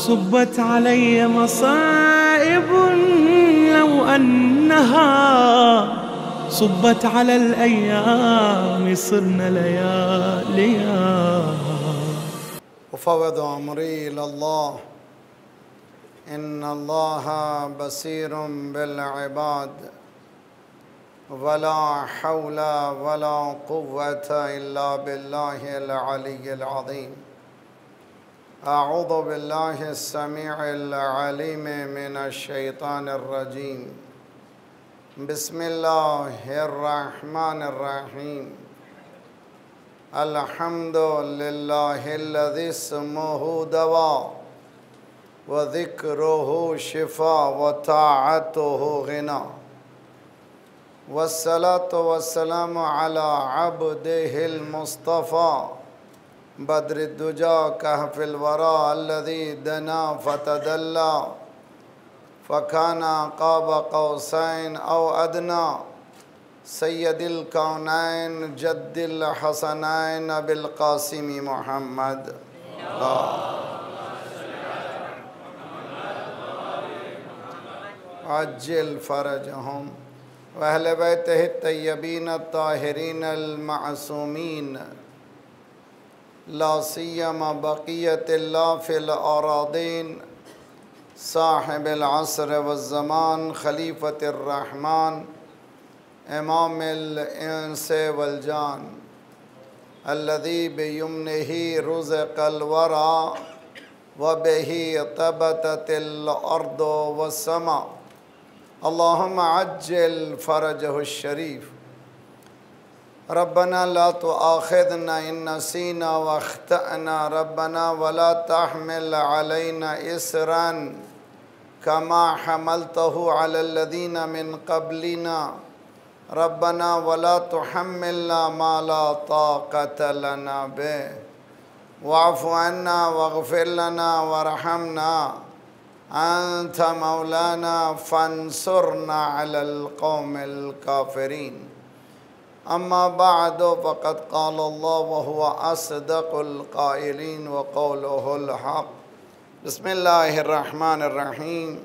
صبت علي مصائب لو أنها صبت على الأيام صرنا لياليا أفوض أمري إلى الله. إن الله بصير بالعباد. ولا حول ولا قوة إلا بالله العلي العظيم. أعوذ بالله السميع العليم من الشيطان الرجيم. بسم الله الرحمن الرحيم. الحمد لله الذي اسمه دواء وذكره شفاء وطاعته غنى. والصلاة والسلام على عبده المصطفى. بدر الدجى كهف الورى الذي دنا فتدلى فكان قاب قوسين أو أدنى. سيد الكونين جد الحسنين بالقاسم محمد. عجل فرجهم. وأهل بيته الطيبين الطاهرين المعصومين. لا سيما بقية الله في الأراضين صاحب العصر والزمان خليفة الرحمن إمام الإنس والجان الذي بيمنه رزق الورى وبه طبتت الأرض والسماء اللهم عجل فرجه الشريف ربنا لا تؤاخذنا إن نسينا واخطأنا ربنا ولا تحمل علينا إسرا كما حملته على الذين من قبلنا. ربنا ولا تحملنا ما لا طاقة لنا به. واعف عنا واغفر لنا وارحمنا. أنت مولانا فانصرنا على القوم الكافرين. أما بعد فقد قال الله وهو أصدق القائلين وقوله الحق۔ بسم الله الرحمن الرحيم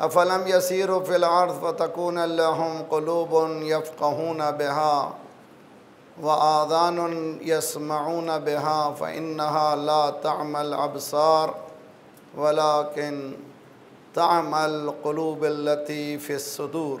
أفلم يسيروا في الأرض فتكون لهم قلوب يفقهون بها وآذان يسمعون بها فإنها لا تعمى الأبصار ولكن تعمى القلوب التي في الصدور۔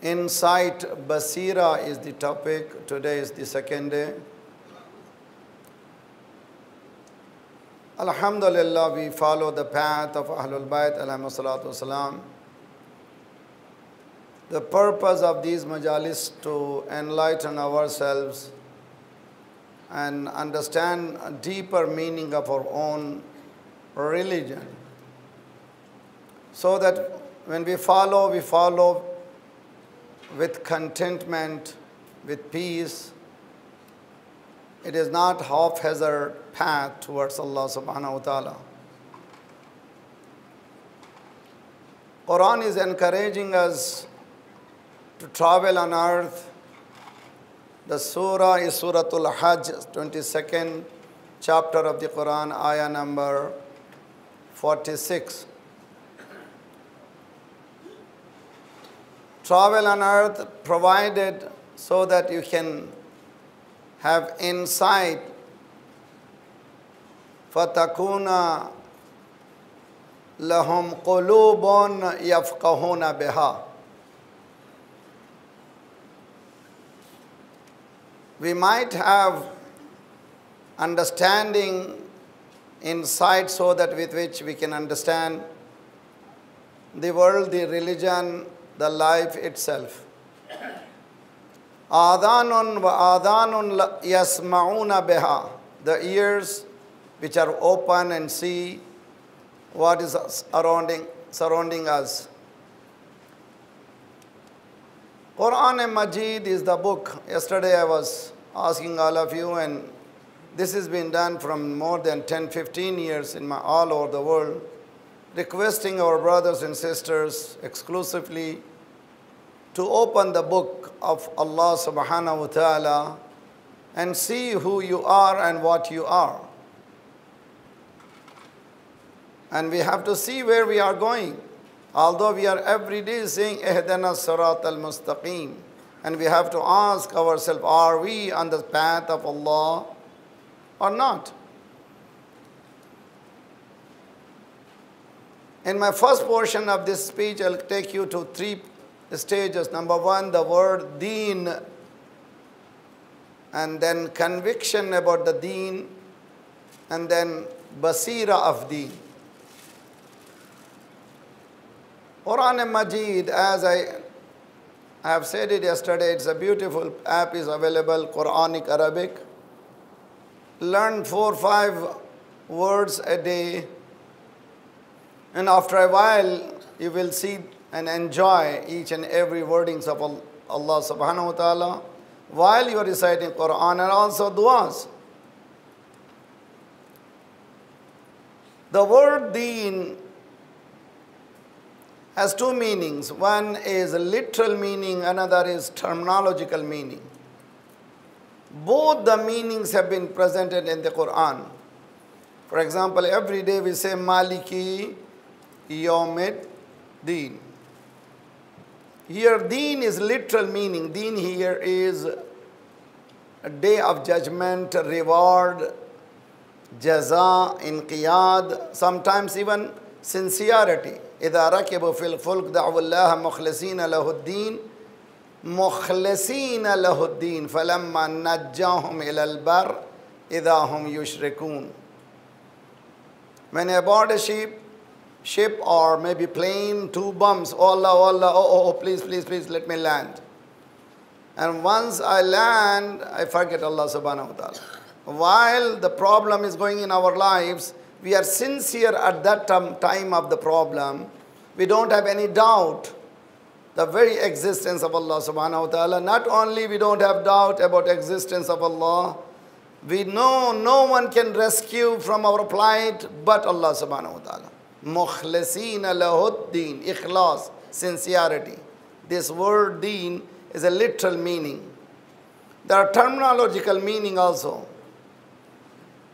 Insight Basira is the topic. Today is the second day. Alhamdulillah, we follow the path of Ahlul Bayt, salam. The purpose of these majalis to enlighten ourselves and understand a deeper meaning of our own religion. So that when we follow, we follow with contentment, with peace. It is not haphazard path towards Allah subhanahu wa ta'ala. Quran is encouraging us to travel on earth. The surah is Suratul Hajj, 22nd chapter of the Quran, ayah number 46. Travel on earth provided so that you can have insight فَتَكُونَ لَهُمْ قُلُوبٌ يَفْقَهُونَ بِهَا we might have understanding insight so that with which we can understand the world, the religion, the life itself. Adhanun wa adhanun yasma'una beha The ears which are open and see what is surrounding, surrounding us. Quran and Majid is the book. Yesterday I was asking all of you, and this has been done from more than 10, 15 years in my, all over the world, requesting our brothers and sisters exclusively to open the book of Allah subhanahu wa ta'ala and see who you are and what you are. And we have to see where we are going. Although we are every day saying, Ehdana Surat al Mustaqim. And we have to ask ourselves, are we on the path of Allah or not? In my first portion of this speech, I'll take you to three stages. Number one, the word deen, and then conviction about the deen, and then basira of deen. Quran and Majid, as I, I have said it yesterday, it's a beautiful app is available, Quranic Arabic. Learn four or five words a day and after a while, you will see and enjoy each and every wordings of Allah subhanahu wa ta'ala while you are reciting Quran and also du'as. The word deen has two meanings. One is literal meaning, another is terminological meaning. Both the meanings have been presented in the Quran. For example, every day we say Maliki Yomid Deen. Here, Deen is literal meaning. Deen here is a day of judgment, reward, jaza, inqiyad, sometimes even sincerity. إذا ركبوا في الفلك دعوا الله مخلصين له الدين مخلصين له الدين فلما نجاهم إلى البر إذا هم يشركون When they board a ship, ship or maybe plane, two bumps, oh Allah, oh Allah, oh, oh, oh, please, please, please, let me land. And once I land, I forget Allah subhanahu wa ta'ala. While the problem is going in our lives, we are sincere at that time of the problem. We don't have any doubt the very existence of Allah subhanahu wa ta'ala. Not only we don't have doubt about existence of Allah, we know no one can rescue from our plight but Allah subhanahu wa ta'ala. Mukhlaseen lahuddin, ikhlas, sincerity. This word deen is a literal meaning. There are terminological meaning also.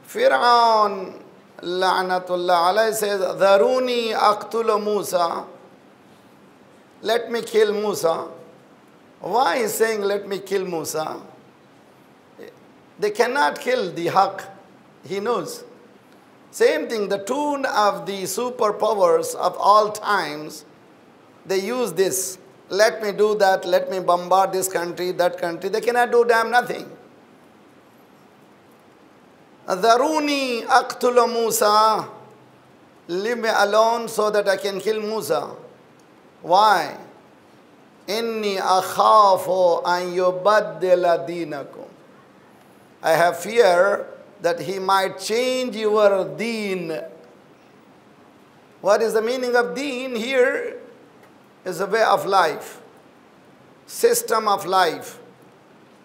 Fir'aun, la'natullah alayhi says, Dharuni aqtulu Musa. Let me kill Musa. Why is saying let me kill Musa? They cannot kill the haq. He knows. Same thing, the tune of the superpowers of all times, they use this. Let me do that, let me bombard this country, that country. They cannot do damn nothing. Daruni aqtula Musa. Leave me alone so that I can kill Musa. Why? Inni akhafu an yubaddila dinakum. I have fear that he might change your deen. What is the meaning of deen here? Is a way of life, system of life.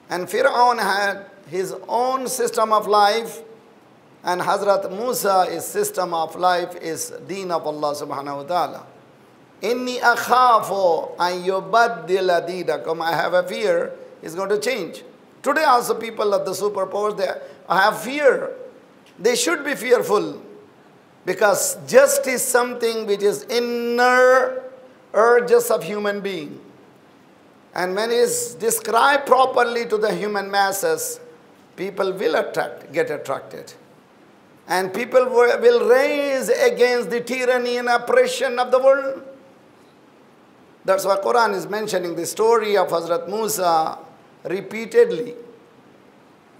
And Fir'aun had his own system of life, and Hazrat Musa, his system of life is deen of Allah subhanahu wa ta'ala. Inni akhafu an yubaddila dinakum. I have a fear is going to change. Today also people of the superpowers, they have fear. They should be fearful because just is something which is inner urges of human being. And when it is described properly to the human masses, people will attract, get attracted. And people will raise against the tyranny and oppression of the world. That's why Quran is mentioning the story of Hazrat Musa repeatedly.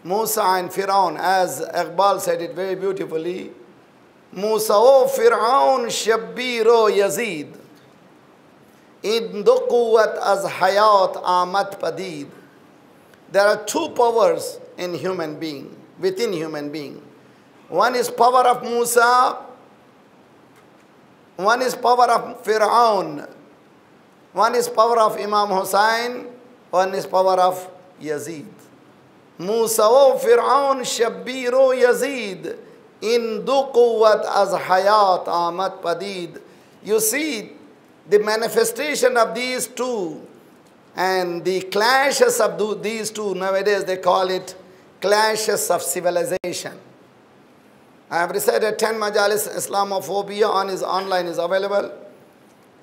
Musa and Firaun, as Iqbal said it very beautifully, Musa o Firaun shabbiro Yazid, in quwwat az hayat amat padid. There are two powers in human being, within human being. One is power of Musa, one is power of Firaun, one is power of Imam Hussein, one is power of Yazid. Musa o Fir'aun shabbiro Yazid in quwwat az hayat amat padid. You see the manifestation of these two And the clashes of these two, nowadays they call it clashes of civilization. I have recited 10 majalis Islamophobia on his online is available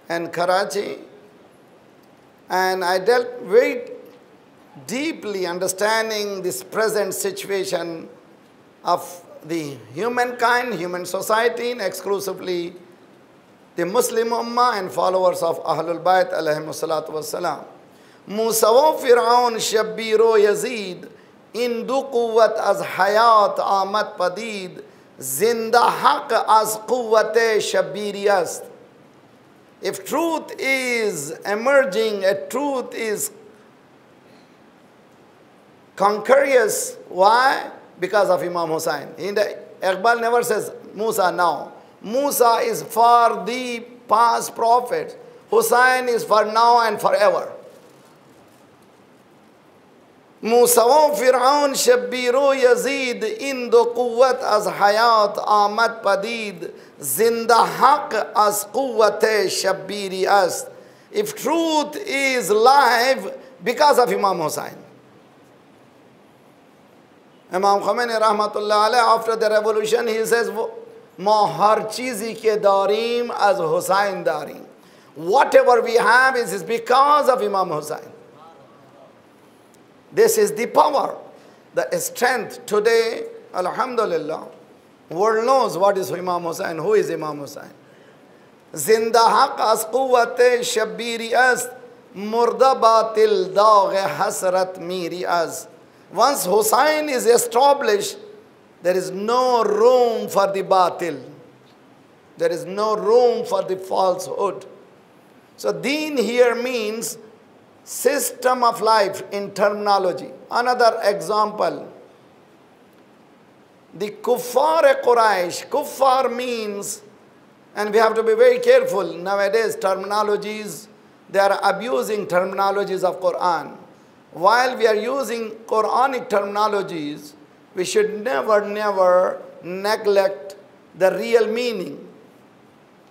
and Karachi. And I dealt very deeply understanding this present situation of the humankind, human society, and exclusively the Muslim Ummah and followers of Ahlul Bayt Allahumma salatu wasalam. Musawo Firaun Shabbiro Yazid, Indu Quwwat az Hayat Ahmad Padid, زنده حق از قوت شبیری است If truth is emerging, a truth is conquerous. Why? Because of Imam Hussain. In the, Iqbal never says Musa now. Musa is for the past prophets. Hussain is for now and forever. موسا و فرعون شبیر و یزید N دو قوت از حیات آمد پدید زنده حق از قوت شبیری است If truth is live because of Imam Hussain. امام خمینی رحمت اللہ علیہ after the revolution he says ما ہر چیزی که داریم از حسین داریم whatever we have is, is because of Imam Hussain. This is the power, the strength. Today, Alhamdulillah, world knows what is Imam Hussain, who is Imam Hussain. Zinda haq az quvvate shabiri az, murda batil daughe hasrat miri az. Once Hussain is established, there is no room for the batil. There is no room for the falsehood. So deen here means system of life in terminology. Another example. The kuffar Quraysh. Kuffar means, and we have to be very careful nowadays, terminologies, they are abusing terminologies of Quran. While we are using Quranic terminologies, we should never, never neglect the real meaning.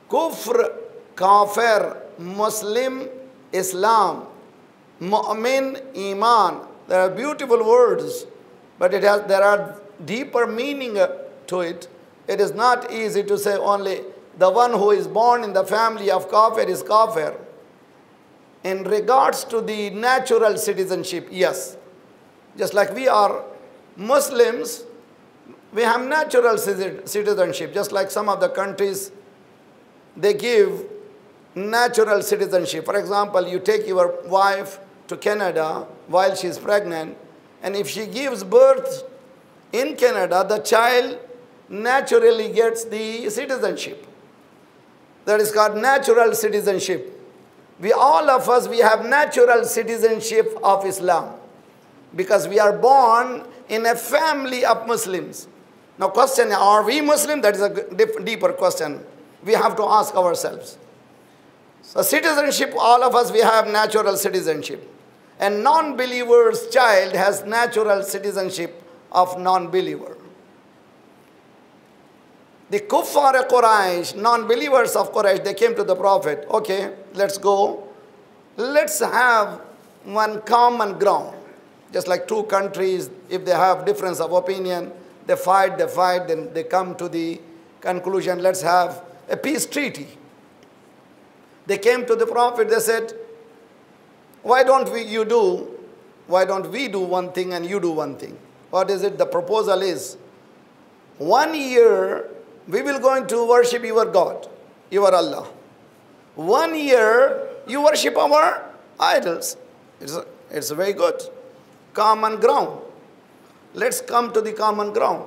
Kufr, kafir, Muslim, Islam, mu'min, iman. There are beautiful words, but it has, there are deeper meaning uh, to it. It is not easy to say only the one who is born in the family of kafir is kafir. In regards to the natural citizenship, yes. Just like we are Muslims, we have natural citizenship, just like some of the countries, they give natural citizenship. For example, you take your wife to Canada while she is pregnant, and if she gives birth in Canada, the child naturally gets the citizenship. That is called natural citizenship. We all of us, we have natural citizenship of Islam because we are born in a family of Muslims. Now, question: Are we Muslim? That is a deeper question. We have to ask ourselves. So, citizenship, all of us, we have natural citizenship. A non believer's child has natural citizenship of non believer. The kuffar Quraysh, non believers of Quraysh, they came to the Prophet. Okay, let's go. Let's have one common ground. Just like two countries, if they have difference of opinion, they fight, they fight, then they come to the conclusion, let's have a peace treaty. They came to the Prophet, they said, Why don't we, you do, why don't we do one thing and you do one thing? What is it? The proposal is one year we will going to worship your God, your Allah. One year you worship our idols. It's, it's very good. Common ground. Let's come to the common ground.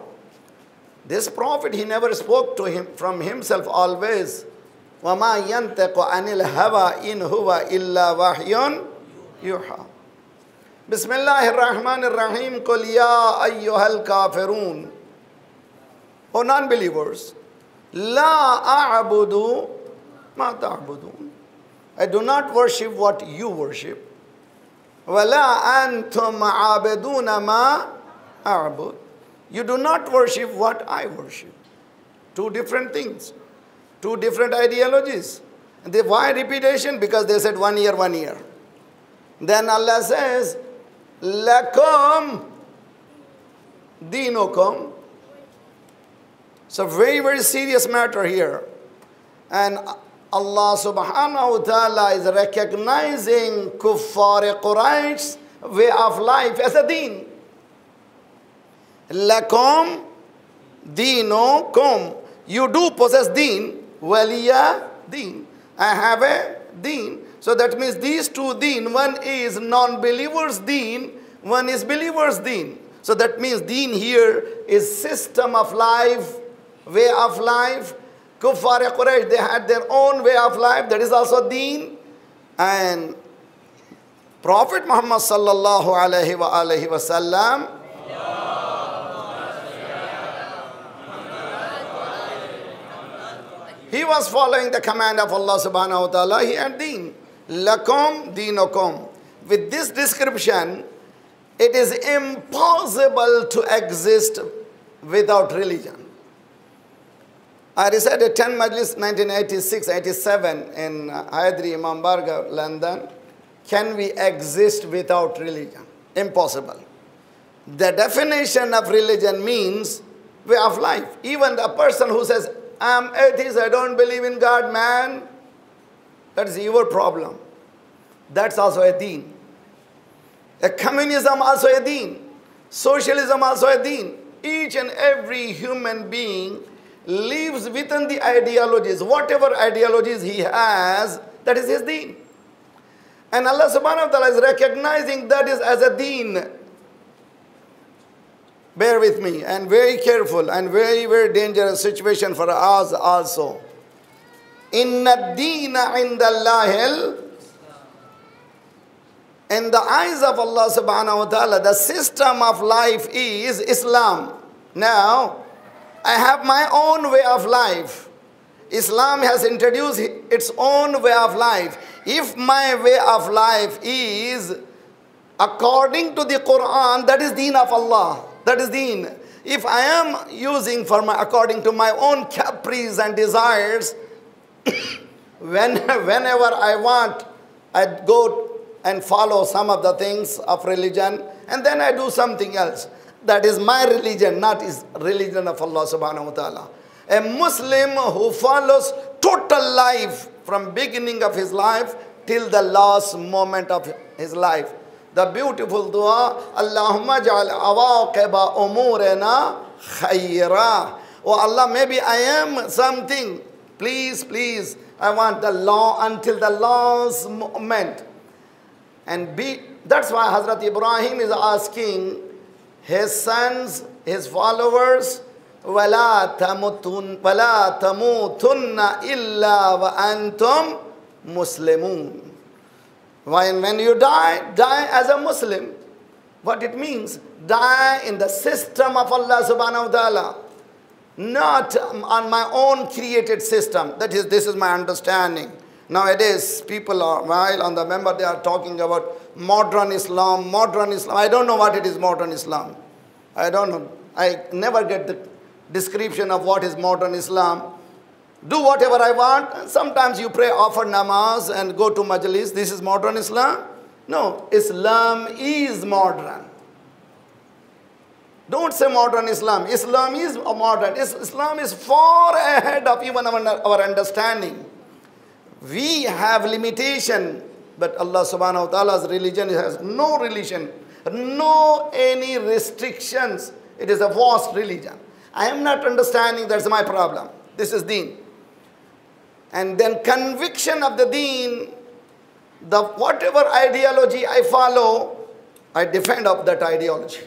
This prophet, he never spoke to him from himself always. وَمَا يَنْتَقُ عَنِ الْهَوَىٰ إِنْ هُوَ إِلَّا وَحْيٌ يوحى بسم الله الرحمن الرحيم قل يا أيها الكافرون أو non believers لا أعبد I do not worship what you worship Wa ولا أنتم عابدون ما أعبد You do not worship what I worship. Two different things. Two different ideologies. Why repetition? Because they said one year, one year. Then Allah says, Lakum dinukum. It's a very, very serious matter here. And Allah subhanahu wa ta'ala is recognizing kuffar Quraysh's way of life as a deen. Lakum dinukum. You do possess deen, waliya deen. I have a deen. So that means these two deen, one is non-believer's deen, one is believer's deen. So that means deen here is system of life, way of life. Kuffar Quraysh, they had their own way of life, that is also deen. And Prophet Muhammad sallallahu alaihi wa alihi wasallam He was following the command of Allah subhanahu wa ta'ala. He had deen. Lakum deenukum. With this description, it is impossible to exist without religion. I recited 10 Majlis 1986-87 in Hyderabad, Imam Barga, London. Can we exist without religion? Impossible. The definition of religion means way of life. Even the person who says, I'm atheist, I don't believe in God, man. That is your problem. That's also a deen. A communism also a deen. Socialism also a deen. Each and every human being lives within the ideologies. Whatever ideologies he has, that is his deen. And Allah subhanahu wa ta'ala is recognizing that is as a deen. Bear with me and very careful and very, very dangerous situation for us also. Inna deena indallahil in the eyes of Allah subhanahu wa ta'ala, the system of life is Islam. Now, I have my own way of life. Islam has introduced its own way of life. If my way of life is according to the Quran, that is deen of Allah. That is deen. If I am using for my according to my own caprice and desires, when, whenever I want, I go and follow some of the things of religion, and then I do something else. That is my religion, not is religion of Allah subhanahu wa ta'ala. A Muslim who follows total life from beginning of his life till the last moment of his life. The beautiful dua, Allahumma ja'al awaqiba umurina khayra. Oh Allah, maybe I am something. Please, please, I want the law until the last moment. And be, that's why Hazrat Ibrahim is asking his sons, his followers, وَلَا تَمُوتُنَّ وَلَا تَمُوتُنَّ إِلَّا وَأَنْتُمْ مُسْلِمُونَ when, when you die, die as a Muslim. What it means? Die in the system of Allah subhanahu wa ta'ala. Not um, on my own created system. That is, this is my understanding. Nowadays, people are, while on the member, they are talking about modern Islam, modern Islam. I don't know what it is modern Islam. I don't know. I never get the description of what is modern Islam. Do whatever I want. Sometimes you pray, offer namaz and go to majlis. This is modern Islam. No, Islam is modern. Don't say modern Islam. Islam is modern. Islam is far ahead of even our, understanding. We have limitation, but Allah subhanahu wa ta'ala's religion has no religion, no any restrictions. It is a vast religion. I am not understanding, that's my problem. This is deen. And then conviction of the deen, the whatever ideology I follow, I defend of that ideology.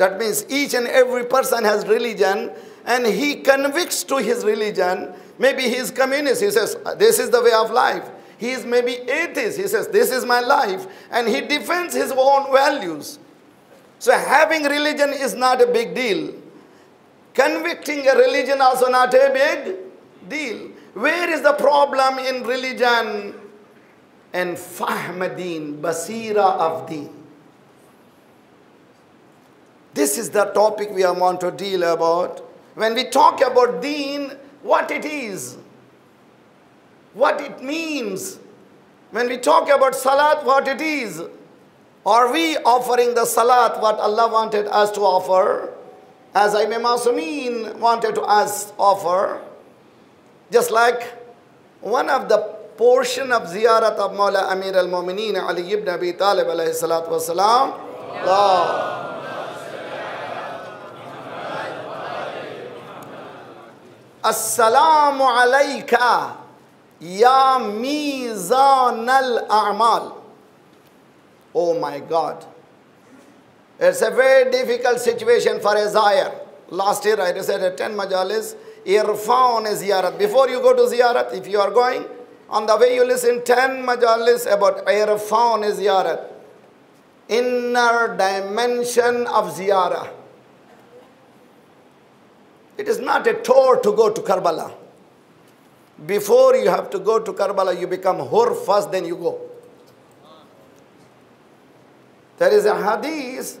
That means each and every person has religion and he convicts to his religion. Maybe he is communist, he says, this is the way of life. He is maybe atheist, he says, this is my life. And he defends his own values. So having religion is not a big deal. Convicting a religion also not a big deal. Where is the problem in religion? And fahmadeen, basira of deen. This is the topic we are want to deal about. When we talk about deen, what it is, what it means, When we talk about salat, what it is, are we offering the salat what Allah wanted us to offer, as Imam Masumin wanted to us offer, just like one of the portion of ziyarat of Mawla Amir al-Mu'mineen Ali ibn Abi Talib alayhi salatu wasalam, Assalamu alayka ya mizan al a'mal. Oh my God. It's a very difficult situation for a Zaire. Last year I recited 10 majalis, irfaun is ziyarat. Before you go to ziyarat, if you are going, on the way you listen 10 majalis about irfaun is ziyarat. Inner dimension of ziyarat. It is not a tour to go to Karbala. Before you have to go to Karbala, you become hur first, then you go. There is a hadith,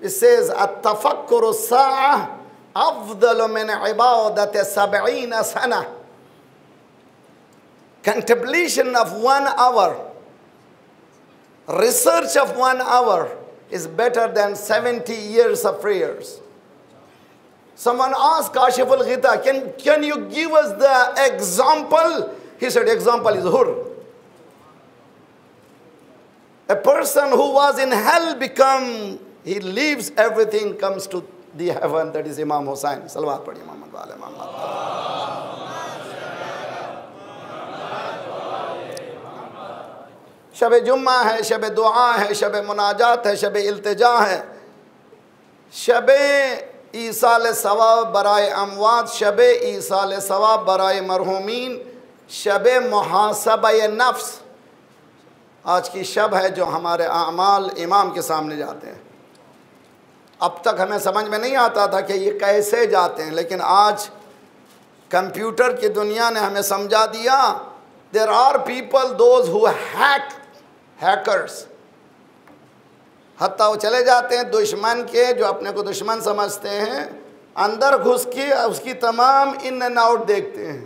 it says, التفكر الساعة أفضل من عبادة سبعين سنة. Contemplation of one hour, research of one hour is better than 70 years of prayers. Someone asked Kashif al Ghita, can, can you give us the example? He said, example is Hur. A person who was in hell become, he leaves everything, comes to the heaven, that is Imam Hussain. Salawat padi Muhammad wa ala Muhammad. شب جمعہ ہے شب دعا ہے شب مناجات ہے شب التجا ہے شب ایسال ثواب برائے اموات، شب ایسال ثواب برائے مرحومین، شب محاسبہ نفس۔ آج کی شب ہے جو ہمارے اعمال امام کے سامنے جاتے ہیں۔ اب تک ہمیں سمجھ میں نہیں آتا تھا کہ یہ کیسے جاتے ہیں، لیکن آج کمپیوٹر کی دنیا نے ہمیں سمجھا دیا there are people those who hack hackers حتیٰ وہ چلے جاتے ہیں دشمن کے جو اپنے کو دشمن سمجھتے ہیں، اندر گھس کے اس کی تمام ان اینڈ آؤٹ دیکھتے ہیں۔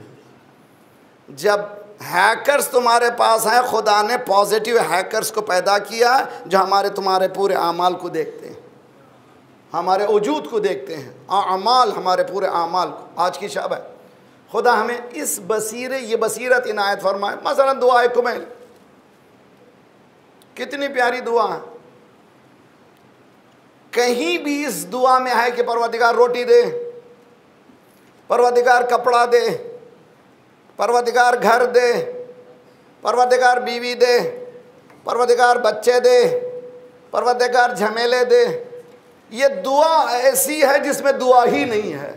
جب ہیکرز تمہارے پاس ہیں خدا نے پازیٹیو ہیکرز کو پیدا کیا جو ہمارے تمہارے پورے اعمال کو دیکھتے ہیں۔ ہمارے وجود کو دیکھتے ہیں۔ اعمال، ہمارے پورے اعمال کو۔ آج کی شب ہے۔ خدا ہمیں اس بصیرے، یہ بصیرت عنایت فرمائے۔ مثلا دعا کمیل۔ کتنی پیاری دعا ہے۔ کہیں بھی اس دعا میں ہے کہ پروردگار روٹی دے، پروردگار کپڑا دے، پروردگار گھر دے، پروردگار بیوی دے، پروردگار بچے دے، پروردگار جھمیلے دے۔ یہ دعا ایسی ہے جس میں دعا ہی نہیں ہے۔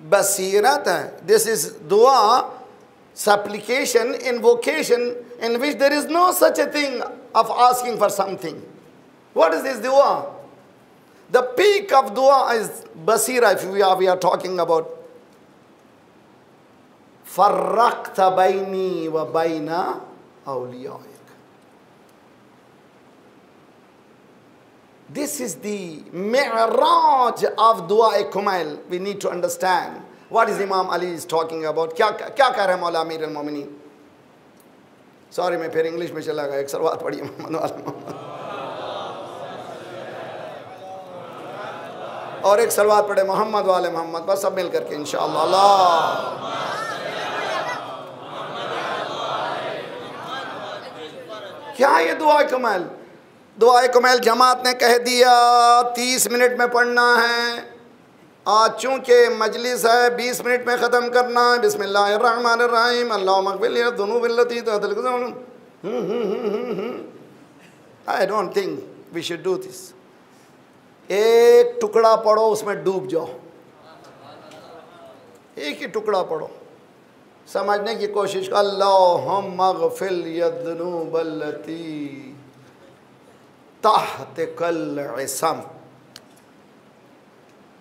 بصیرت ہے۔ This is dua supplication invocation in which there is no such a thing of asking for something. What is this dua? The peak of dua is basira, if we are, we are talking about. فرقت بيني وبين أوليائك. This is the mi'raj of dua kumail. We need to understand what is Imam Ali is talking about. کیا کیا کہہ رہے ہیں مولا امیر المومنین سوری میں پھر انگلش میں چلا گیا ایک سروات پڑھی محمد والا اور ایک سلوات پڑھے محمد والے محمد، بس سب مل کر کے انشاءاللہ۔ اللہ۔ کیا یہ دعا کمیل دعا کمیل جماعت نے کہہ دیا، تیس منٹ میں پڑھنا ہے۔ آج چونکہ مجلس ہے، بیس منٹ میں ختم کرنا ہے۔ بسم اللہ الرحمن الرحیم۔ اللہ مقبل ذنوب اللتی I don't think we should do this ایک ٹکڑا پڑھو اس میں ڈوب جاؤ۔ ایک ہی ٹکڑا پڑھو سمجھنے کی کوشش کر اللہ مغفل یذنوب اللتی تحت کل عصم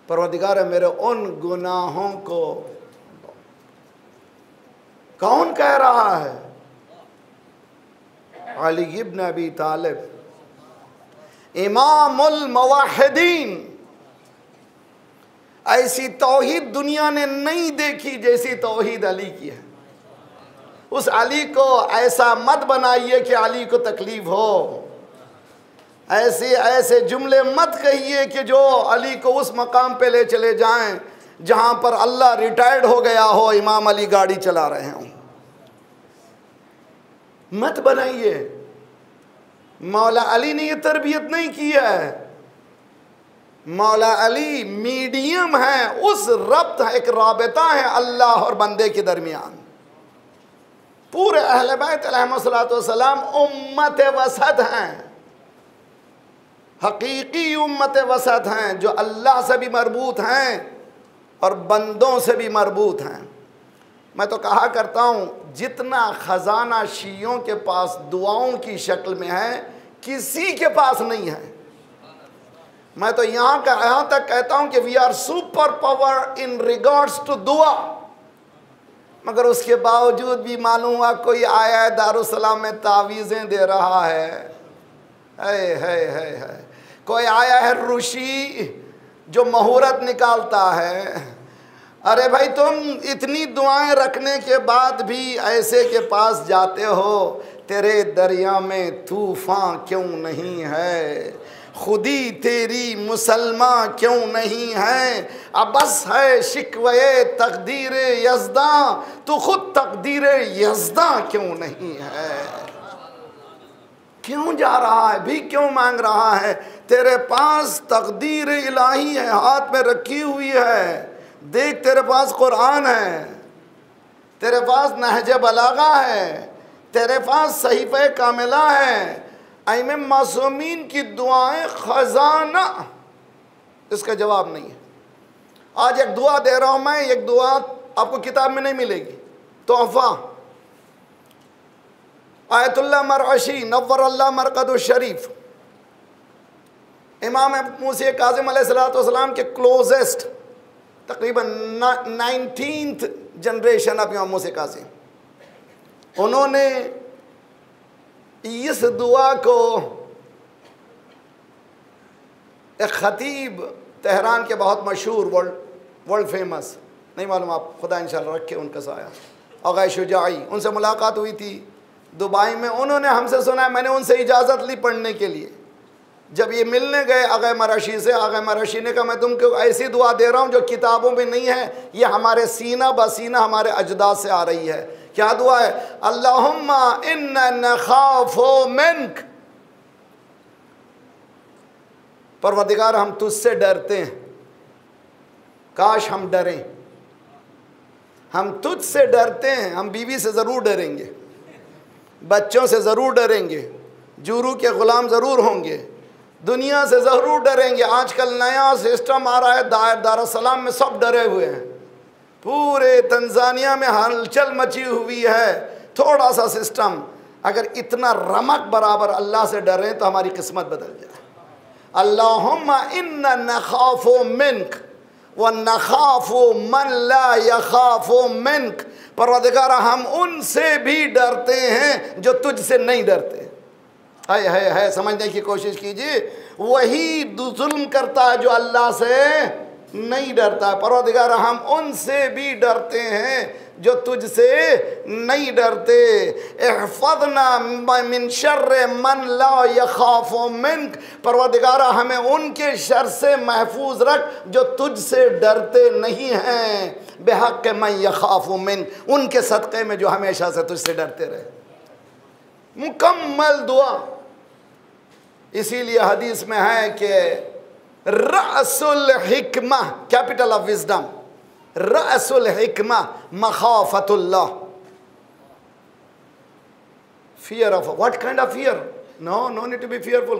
پروردگار ہے میرے، ان گناہوں کو کون کہہ رہا ہے؟ علی ابن ابی طالب۔ امام المواحدین ایسی توحید دنیا نے نہیں دیکھی جیسی توحید علی کی ہے۔ اس علی کو ایسا مت بنائیے کہ علی کو تکلیف ہو۔ ایسے ایسے جملے مت کہیے کہ جو علی کو اس مقام پہ لے چلے جائیں جہاں پر اللہ ریٹائرڈ ہو گیا ہو، امام علی گاڑی چلا رہے ہوں۔ مت بنائیے۔ مولا علی نے یہ تربیت نہیں کی ہے۔ مولا علی میڈیم ہے، اس ربط ایک رابطہ ہے اللہ اور بندے کے درمیان۔ پورے اہل بیت علیہ والسلام امت وسط ہیں۔ حقیقی امت وسط ہیں جو اللہ سے بھی مربوط ہیں اور بندوں سے بھی مربوط ہیں۔ میں تو کہا کرتا ہوں، جتنا خزانہ شیعوں کے پاس دعاؤں کی شکل میں ہے کسی کے پاس نہیں ہے۔ میں تو یہاں کا یہاں تک کہتا ہوں کہ we are super power in regards to دعا مگر اس کے باوجود بھی معلوم ہوا کوئی آیا ہے دارالسلام میں تعویذیں دے رہا ہے۔ ہے ہے ہے کوئی آیا ہے رشی جو مہورت نکالتا ہے۔ ارے بھائی، تم اتنی دعائیں رکھنے کے بعد بھی ایسے کے پاس جاتے ہو۔ تیرے دریا میں طوفان کیوں نہیں ہے؟ خودی تیری مسلمان کیوں نہیں ہے؟ ابس ہے شکوے تقدیر یزداں تو خود تقدیر یزداں کیوں نہیں ہے؟ کیوں جا رہا ہے؟ بھی کیوں مانگ رہا ہے؟ تیرے پاس تقدیر الہی ہے، ہاتھ میں رکھی ہوئی ہے۔ دیکھ تیرے پاس قرآن ہے۔ تیرے پاس نہج بلاغہ ہے۔ تیرے پاس صحیفہ کاملہ ہے۔ ایم معصومین کی دعائیں خزانہ۔ اس کا جواب نہیں ہے۔ آج ایک دعا دے رہا ہوں میں، ایک دعا آپ کو کتاب میں نہیں ملے گی۔ تحفہ۔ آیت اللہ مرعشی، نور اللہ مرقد الشریف۔ امام موسی کاظم علیہ السلام کے کلوزسٹ تقریباً نائنٹینتھ جنریشن اب امام موسی کاظم۔ انہوں نے اس دعا کو ایک خطیب تہران کے بہت مشہور ورلڈ ورلڈ فیمس، نہیں معلوم آپ خدا انشاءاللہ رکھے ان کا سایہ۔ اغیر شجاعی، ان سے ملاقات ہوئی تھی دبئی میں، انہوں نے ہم سے سنا ہے، میں نے ان سے اجازت لی پڑھنے کے لیے۔ جب یہ ملنے گئے آغا مرشی سے آغا مرشی نے کہا، میں تم کو ایسی دعا دے رہا ہوں جو کتابوں میں نہیں ہے، یہ ہمارے سینہ بسینہ ہمارے اجداد سے آ رہی ہے۔ کیا دعا ہے؟ اللہم ان نخاف منک. پروردگار ہم تجھ سے ڈرتے ہیں۔ کاش ہم ڈریں۔ ہم تجھ سے ڈرتے ہیں۔ ہم بیوی سے ضرور ڈریں گے۔ بچوں سے ضرور ڈریں گے۔ جورو کے غلام ضرور ہوں گے۔ دنیا سے ضرور ڈریں گے۔ آج کل نیا سسٹم آ رہا ہے۔ دار دار السلام میں سب ڈرے ہوئے ہیں۔ پورے تنزانیہ میں ہلچل مچی ہوئی ہے۔ تھوڑا سا سسٹم، اگر اتنا رمک برابر اللہ سے ڈر رہے ہیں تو ہماری قسمت بدل جائے۔ اللہم ان نخاف منک و من لا یخاف منک۔ پروردگار ہم ان سے بھی ڈرتے ہیں جو تجھ سے نہیں ڈرتے۔ ہے ہے ہے سمجھنے کی کوشش کیجیے۔ وہی ظلم کرتا ہے جو اللہ سے نہیں ڈرتا پروردگار، ہم ان سے بھی ڈرتے ہیں جو تجھ سے نہیں ڈرتے۔ احفظنا من شر من لا یخاف منک۔ پروردگار، ہمیں ان کے شر سے محفوظ رکھ جو تجھ سے ڈرتے نہیں ہیں۔ بحق من یخاف من ان کے صدقے میں جو ہمیشہ سے تجھ سے ڈرتے رہے۔ مکمل دعا۔ اسی لیے حدیث میں ہے کہ Rasul hikmah, capital of wisdom. Rasul hikmah, makhafatullah. Fear of, what kind of fear? No, no need to be fearful.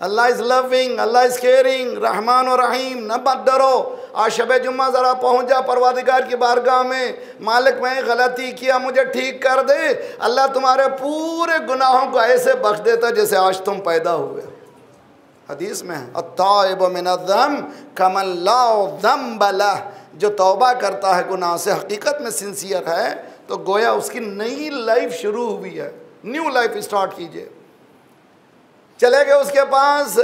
Allah is living Allah is caring رحمان و رحیم، نہ مت ڈرو۔ آج شب جمعہ ذرا پہنچ جا پروادگار کی بارگاہ میں۔ مالک، میں غلطی کیا، مجھے ٹھیک کر دے۔ اللہ تمہارے پورے گناہوں کو ایسے بخش دیتا جیسے آج تم پیدا ہوئے۔ حدیث میں الطائب من الذم کمن لا ذنب لہ۔ جو توبہ کرتا ہے، گناہ سے حقیقت میں سنسیئر ہے۔ تو گویا اس کی نئی لائف شروع ہوئی ہے۔ نیو لائف اسٹارٹ کیجیے۔ چلے گئے اس کے پاس۔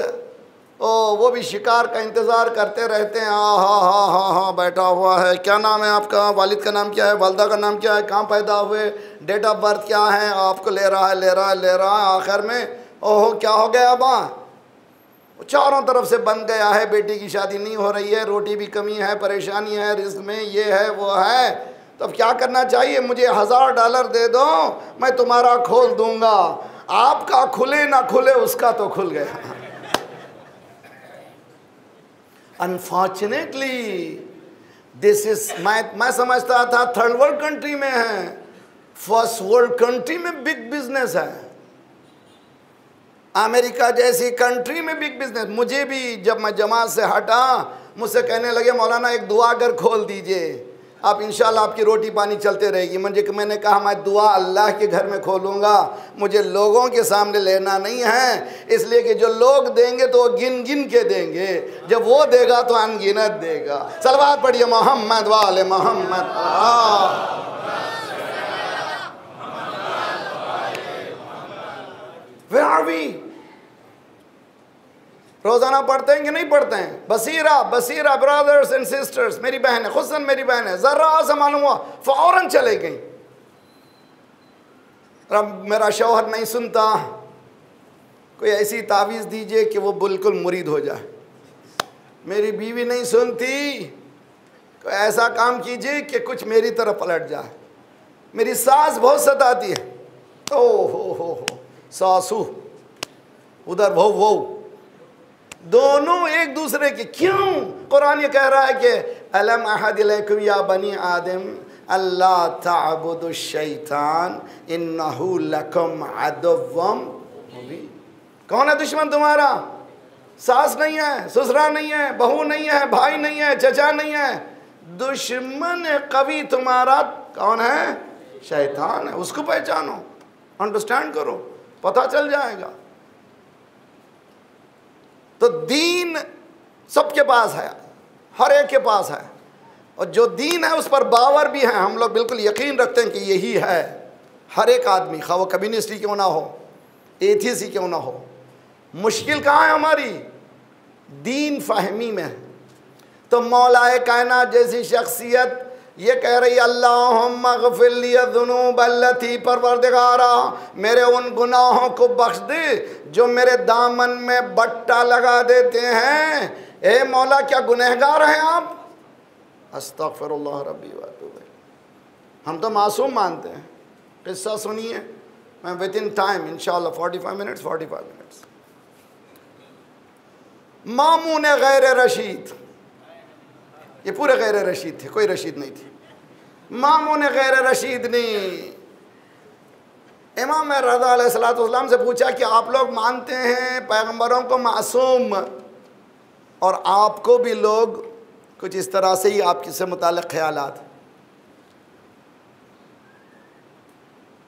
او وہ بھی شکار کا انتظار کرتے رہتے ہیں۔ ہاں ہاں ہاں ہاں ہاں بیٹھا ہوا ہے۔ کیا نام ہے آپ کا؟ والد کا نام کیا ہے؟ والدہ کا نام کیا ہے؟ کہاں پیدا ہوئے؟ ڈیٹ آف برتھ کیا ہے؟ آپ کو لے رہا ہے، لے رہا ہے، لے رہا ہے۔ آخر میں اوہو کیا ہو گیا ماں چاروں طرف سے بند گیا ہے۔ بیٹی کی شادی نہیں ہو رہی ہے۔ روٹی بھی کمی ہے، پریشانی ہے، رزق میں یہ ہے، وہ ہے۔ تو اب کیا کرنا چاہیے؟ مجھے ہزار ڈالر دے دو، میں تمہارا کھول دوں گا۔ آپ کا کھلے نہ کھلے اس کا تو کھل گیا۔ انفارچونیٹلی دس از میں سمجھتا تھا تھرڈ ورلڈ کنٹری میں ہے۔ فرسٹ ورلڈ کنٹری میں بگ بزنس ہے۔ امریکہ جیسی کنٹری میں بگ بزنس مجھے بھی جب میں جماعت سے ہٹا، مجھ سے کہنے لگے، مولانا، ایک دعا گھر کھول دیجیے۔ آپ انشاءاللہ آپ کی روٹی پانی چلتے رہے گی۔ مجھے کہ میں نے کہا، میں دعا اللہ کے گھر میں کھولوں گا۔ مجھے لوگوں کے سامنے لینا نہیں ہے۔ اس لیے کہ جو لوگ دیں گے تو وہ گن گن کے دیں گے۔ جب وہ دے گا تو ان گنت دے گا۔ سلوات پڑھیے، محمد وال محمد۔ Where are we? روزانہ پڑھتے ہیں کہ نہیں پڑھتے ہیں؟ Basira Basira brothers and sisters میری بہن ہے خصاً میری بہن ہے ذرا سا معلوم ہوا، فوراً چلے گئی رب میرا شوہر نہیں سنتا۔ کوئی ایسی تعویذ دیجیے کہ وہ بالکل مرید ہو جائے۔ میری بیوی نہیں سنتی۔ کوئی ایسا کام کیجیے کہ کچھ میری طرف پلٹ جائے۔ میری ساس بہت ستاتی ہے۔ او ہو ہو ہو، ساسو۔ ادھر بھو بھو دونوں ایک دوسرے کے کیوں؟ قرآن یہ کہہ رہا ہے کہ علم احد علیکم یا بنی آدم اللہ تعبد الشیطان انہو لکم عدوم کون ہے دشمن تمہارا؟ ساس نہیں ہے، سسرا نہیں ہے، بہو نہیں ہے، بھائی نہیں ہے، چچا نہیں ہے۔ دشمن قوی تمہارا کون ہے؟ شیطان ہے، اس کو پہچانو انڈرسٹینڈ کرو، پتہ چل جائے گا۔ تو دین سب کے پاس ہے، ہر ایک کے پاس ہے۔ اور جو دین ہے، اس پر باور بھی ہے۔ ہم لوگ بالکل یقین رکھتے ہیں کہ یہی ہے۔ ہر ایک آدمی، خواہ وہ کمیونسٹ ہی کیوں نہ ہو ایتھیس ہی کیوں نہ ہو۔ مشکل کہاں ہے ہماری؟ دین فہمی میں۔ تو مولا کائنات جیسی شخصیت یہ کہہ رہی اللہم اغفر لی ذنوب اللتی پروردگارا، میرے ان گناہوں کو بخش دے جو میرے دامن میں بٹا لگا دیتے ہیں۔ اے مولا، کیا گنہگار ہیں آپ؟ استغفر اللہ ربی واتوب ہم تو معصوم مانتے ہیں۔ قصہ سنیے۔ میں وتھ ان ٹائم انشاءاللہ forty five minutes forty five minutes مامون غیر رشید یہ پورے غیر رشید تھے، کوئی رشید نہیں تھی۔ مامون غیر رشید نہیں۔ امام رضا علیہ السلام والسلام سے پوچھا کہ آپ لوگ مانتے ہیں پیغمبروں کو معصوم؟ اور آپ کو بھی لوگ کچھ اس طرح سے ہی آپ سے متعلق خیالات۔